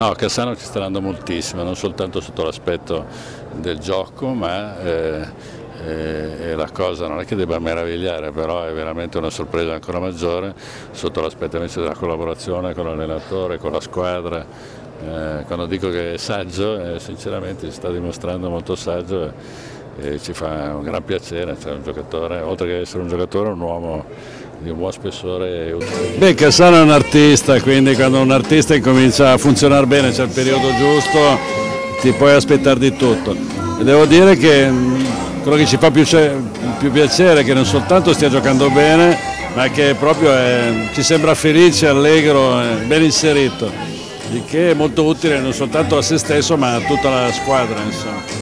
No, Cassano ci sta dando moltissimo, non soltanto sotto l'aspetto del gioco, ma eh, eh, la cosa non è che debba meravigliare, però è veramente una sorpresa ancora maggiore sotto l'aspetto della collaborazione con l'allenatore, con la squadra. Eh, quando dico che è saggio, eh, sinceramente si sta dimostrando molto saggio e ci fa un gran piacere, cioè un giocatore, oltre che essere un giocatore, un uomo di buon spessore. Beh, Cassano è un artista, quindi quando un artista incomincia a funzionare bene, c'è il periodo giusto, ti puoi aspettare di tutto. E devo dire che mm, quello che ci fa più, più piacere è che non soltanto stia giocando bene, ma che proprio è, ci sembra felice, allegro, ben inserito, il che è molto utile non soltanto a se stesso ma a tutta la squadra. Insomma.